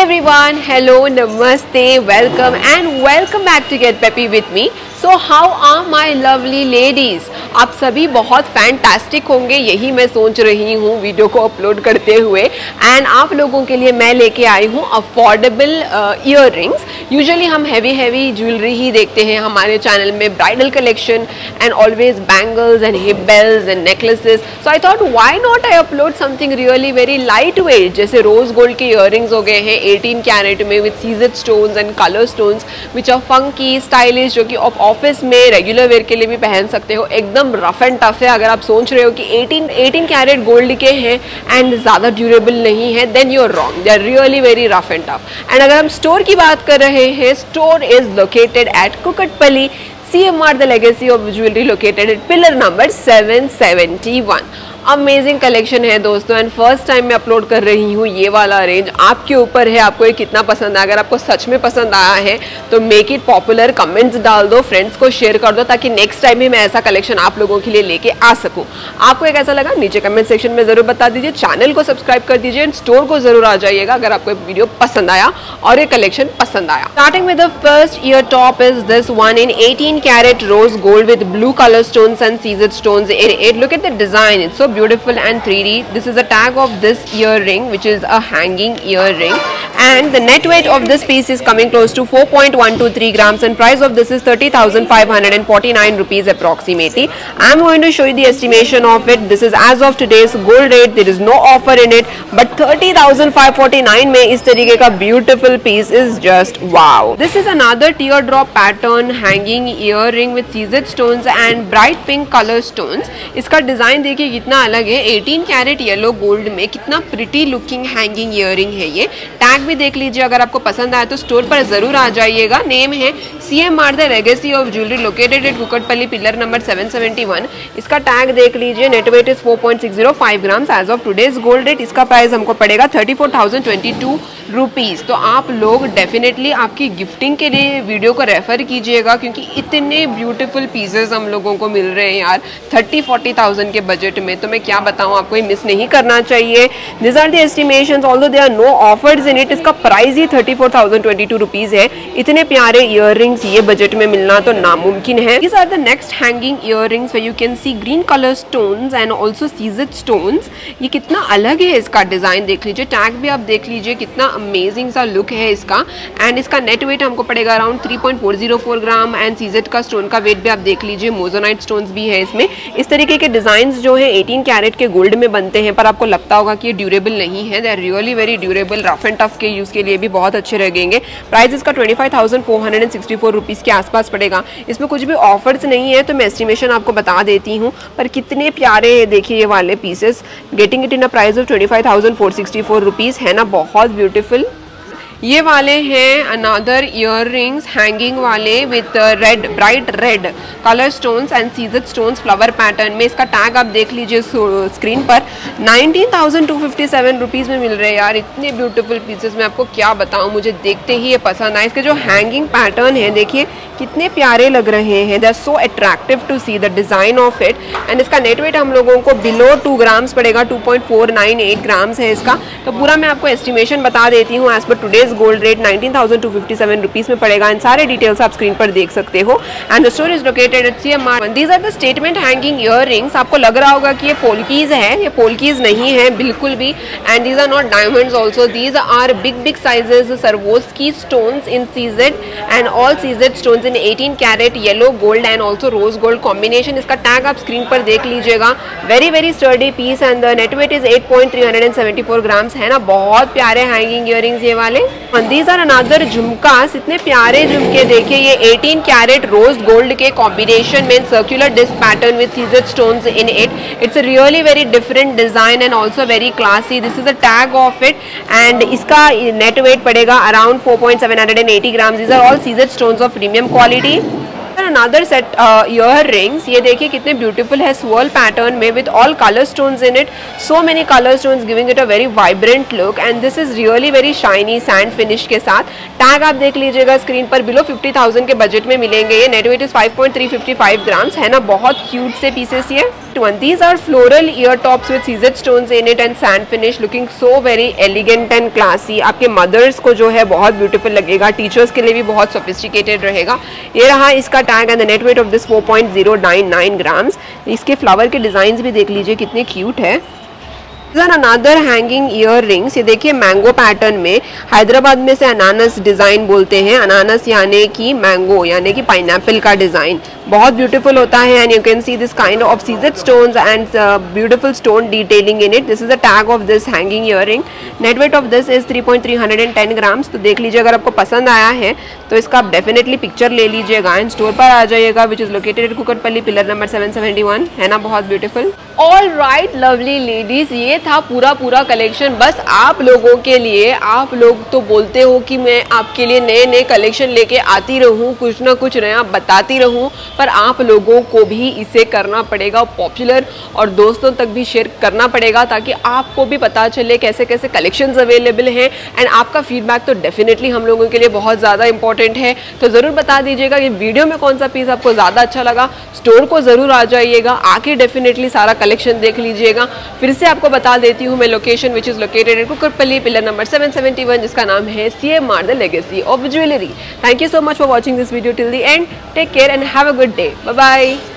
everyone. Hello namaste welcome and welcome back to get peppy with me. So how are my lovely ladies? आप सभी बहुत fantastic होंगे, यही मैं सोच रही हूँ वीडियो को अपलोड करते हुए। एंड आप लोगों के लिए मैं लेके आई हूँ अफोर्डेबल ईयर रिंग्स यूजली हम हैवी हैवी ज्वेलरी ही देखते हैं हमारे चैनल में bridal collection and always bangles and hip belts and necklaces so I thought why not I upload something really very light weight जैसे रोज गोल्ड के ear हो गए हैं एटीन कैरेट में with CZ stones and colour stones which are funky stylish जो कि off office में regular wear के लिए भी पहन सकते हो। एकदम रफ एंड टफ है। अगर आप सोच रहे हो कि 18 18 कैरेट गोल्ड के हैं एंड ज़्यादा ड्यूरेबल नहीं है then you are wrong they are really very rough and tough and अगर हम स्टोर की बात कर रहे हैं store is located at Kukatpally CMR the legacy of jewelry located at pillar number 771 amazing collection है दोस्तों एंड फ़र्स्ट टाइम मैं अपलोड कर रही हूँ ये वाला रेंज आपके ऊपर है, आपको ये कितना पसंद आया? अगर आपको सच में पसंद आया है तो मेक इट पॉपुलर कमेंट्स डाल दो फ्रेंड्स को शेयर कर दो, ताकि नेक्स्ट टाइम भी मैं ऐसा कलेक्शन आप लोगों के लिए लेके आ सकूँ। आपको एक ऐसा लगा, नीचे कमेंट सेक्शन में ज़रूर बता दीजिए चैनल को सब्सक्राइब कर दीजिए एंड स्टोर को ज़रूर आ जाइएगा अगर आपको वीडियो पसंद आया और ये कलेक्शन पसंद आया। Starting with the first ear top is this one in 18 carat rose gold with blue colour stones and CZ stones in it look at the design it's so Beautiful and 3D. This is a tag of this earring which is a hanging earring and the net weight of this piece is coming close to 4.123 grams and price of this is 30,549 rupees approximately. I am going to show you the estimation of it. This is as of today's gold rate. There is no offer in it but 30,549 में इस तरीके का beautiful piece is just wow. This is another teardrop pattern hanging earring with seized stones and bright pink color stones. इसका design देखिए कितना अलग है? 18 carat yellow gold में कितना प्रिटी लुकिंग हैंगिंग इयरिंग है ये। टैग भी देख लीजिए अगर आपको पसंद आए तो स्टोर पर ज़रूर आ जाइएगा। नेम है C M R the legacy of jewellery located at Kukatpally pillar number 771 इसका टैग देख लीजिए net weight is 4.605 grams as of today's gold rate इसका प्राइस हमको पड़ेगा 34,022 रुपीज़ तो आप लोग डेफिनेटली आपकी गिफ्टिंग के लिए वीडियो को रेफर कीजिएगा क्योंकि इतने ब्यूटीफुल पीसेस हम लोगों को मिल रहे हैं यार। थर्टी फोर्टी थाउज़ेंड के बजट में। तो मैं क्या बताऊँ, आपको ये मिस नहीं करना चाहिए। This are the estimation although are no offers in it इसका प्राइस ही thirty four thousand twenty two rupees है। इतने प्यारे इयर ये बजट में मिलना तो नामुमकिन है। This are the next hanging earrings you can see green colour stones and also CZ stones ये कितना अलग है इसका डिज़ाइन देख लीजिए। टैग भी आप देख लीजिए, कितना अमेजिंग सा लुक है इसका। एंड इसका नेट वेट हमको पड़ेगा अराउंड 3.404 ग्राम एंड सीजेट का स्टोन का वेट भी आप देख लीजिए। मोजोनाइट स्टोन्स भी है इसमें। इस तरीके के डिज़ाइन जो है 18 कैरेट के गोल्ड में बनते हैं, पर आपको लगता होगा कि ये ड्यूरेबल नहीं है। They are really very durable rough and tough के यूज़ के लिए भी बहुत अच्छे रहेंगे प्राइस इसका twenty five thousand four hundred and sixty four rupees के आसपास पड़ेगा। इसमें कुछ भी ऑफर्स नहीं है तो मैं एस्टिमेशन आपको बता देती हूँ, पर कितने प्यारे देखिए ये वाले pieces getting it in a price of twenty five thousand four sixty four rupees है ना? बहुत ब्यूटीफुल ये वाले हैं अनादर इयर रिंग्स हैंगिंग वाले with red bright red colour stones and CZ stones flower pattern में इसका टैग आप देख लीजिए स्क्रीन पर। Nineteen thousand two fifty seven rupees में मिल रहे हैं यार, इतने ब्यूटीफुल पीसेस मैं आपको क्या बताऊँ, मुझे देखते ही ये पसंद आए इसके जो हैंगिंग पैटर्न है, देखिए, कितने प्यारे लग रहे हैं। They are so attractive to see the design of it and इसका नेट वेट हम लोगों को बिलो टू ग्राम्स पड़ेगा two point four nine eight grams है इसका। तो पूरा मैं आपको एस्टिमेशन बता देती हूँ as per today's price gold rate nineteen thousand two fifty seven rupees में पड़ेगा। एंड सारे डिटेल्स आप स्क्रीन पर देख सकते हो। And the store is located at C M R these are the statement hanging ear आपको लग रहा होगा कि ये पोलकीज है। ये पोलकीज नहीं है, बिल्कुल भी। And these are not diamonds also these are big big sizes Swarovski stones in CZ and all CZ stones in eighteen carat yellow gold and also rose gold combination इसका टैग आप स्क्रीन पर देख लीजिएगा। Very very sturdy piece and the net weight is eight point three hundred and seventy four grams है ना? बहुत प्यारे hanging year ये वाले। दीज आर अनादर झुमकास इतने प्यारे झुमके देखिए, ये 18 कैरेट रोज गोल्ड के कॉम्बिनेशन में circular disc pattern with CZ stones in it it's a really very different design and also very classy this is a tag of it and इसका net weight पड़ेगा around 4.780 gram these are all CZ stones of premium quality another set earrings ये देखिए कितने beautiful है swirl pattern में with all colour stones in it so many colour stones giving it a very vibrant look and this is really very shiny sand finish के साथ. Tag आप देख लीजिएगा स्क्रीन पर बिलो फिफ्टी थाउज़ेंड के budget में मिलेंगे ये. Net weight is five point three fifty five grams है ना? बहुत क्यूट से पीसेस ये. One. These are floral ear tops with CZ stones in it and sand finish, looking so very elegant and classy. आपके mothers को जो है बहुत beautiful लगेगा टीचर्स के लिए भी बहुत sophisticated रहेगा। ये रहा इसका tag and the net weight of this 4.099 grams इसके फ्लावर के डिज़ाइन भी देख लीजिए, कितने क्यूट है। अनदर हैंगिंग ईयर रिंग्स ये देखिए मैंगो पैटर्न में, हैदराबाद में से अनानस डिज़ाइन बोलते हैं। अनानस यानी कि मैंगो यानी कि पाइन का डिज़ाइन बहुत ब्यूटीफुल होता है and you can see this kind of CZ stones and beautiful stone detailing in it this is the tag of this hanging ear ring net weight of this is 3.310 grams तो देख लीजिए, अगर आपको पसंद आया है तो इसका आप डेफिनेटली पिक्चर ले लीजिएगा एंड स्टोर पर आ जाइएगा which is located Kukatpally pillar number 771 है ना, बहुत beautiful all right lovely ladies ये था पूरा पूरा कलेक्शन बस आप लोगों के लिए, आप लोग तो बोलते हो कि मैं आपके लिए नए नए कलेक्शन लेके आती रहूँ, कुछ ना कुछ नया बताती रहूँ पर आप लोगों को भी इसे करना पड़ेगा पॉपुलर और दोस्तों तक भी शेयर करना पड़ेगा ताकि आपको भी पता चले कैसे कैसे कलेक्शंस अवेलेबल हैं एंड आपका फीडबैक तो डेफिनेटली हम लोगों के लिए बहुत ज़्यादा इंपॉर्टेंट है। तो ज़रूर बता दीजिएगा कि वीडियो में कौन सा पीस आपको ज़्यादा अच्छा लगा। स्टोर को ज़रूर आ जाइएगा। आके डेफिनेटली सारा कलेक्शन देख लीजिएगा। फिर से आपको बता देती हूँ मैं location which is located Kukatpally, pillar number 771 जिसका नाम है C M R the legacy of jewellery thank you so much for watching this video till the end take care and have a good good day. Bye-bye.